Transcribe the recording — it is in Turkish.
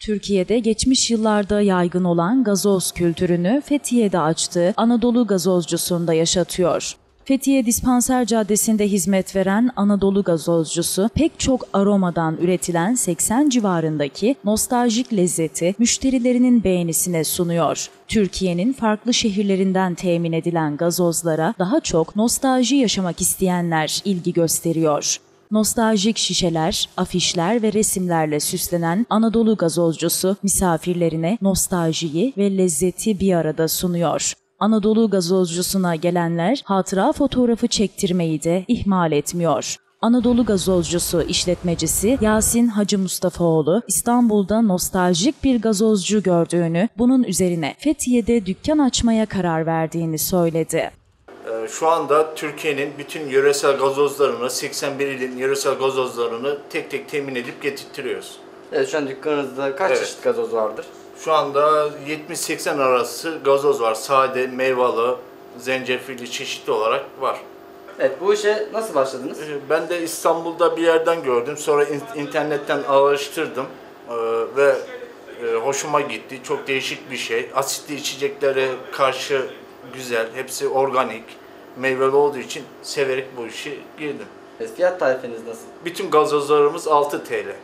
Türkiye'de geçmiş yıllarda yaygın olan gazoz kültürünü Fethiye'de açtığı Anadolu Gazozcusu'nda yaşatıyor. Fethiye Dispanser Caddesi'nde hizmet veren Anadolu Gazozcusu pek çok aromadan üretilen 80 civarındaki nostaljik lezzeti müşterilerinin beğenisine sunuyor. Türkiye'nin farklı şehirlerinden temin edilen gazozlara daha çok nostalji yaşamak isteyenler ilgi gösteriyor. Nostaljik şişeler, afişler ve resimlerle süslenen Anadolu gazozcusu misafirlerine nostaljiyi ve lezzeti bir arada sunuyor. Anadolu gazozcusuna gelenler hatıra fotoğrafı çektirmeyi de ihmal etmiyor. Anadolu Gazozcusu işletmecisi Yasin Hacı Mustafaoğlu İstanbul'da nostaljik bir gazozcu gördüğünü, bunun üzerine Fethiye'de dükkan açmaya karar verdiğini söyledi. Ee, Şu anda Türkiye'nin bütün yöresel gazozlarını, 81 ilin yöresel gazozlarını tek tek temin edip getirtiyoruz. Evet şu an dükkanınızda kaç Evet. çeşit gazoz vardır? Şu anda 70-80 arası gazoz var. Sade, meyvalı, zencefilli çeşitli olarak var. Evet bu işe nasıl başladınız? Ee, Ben de İstanbul'da bir yerden gördüm. Sonra in- internetten araştırdım Ee, ve e, hoşuma gitti. Çok değişik bir şey. Asitli içeceklere karşı güzel. Hepsi organik, meyveli olduğu için severek bu işi girdim. Fiyat tarifiniz nasıl? Bütün gazozlarımız 6 TL.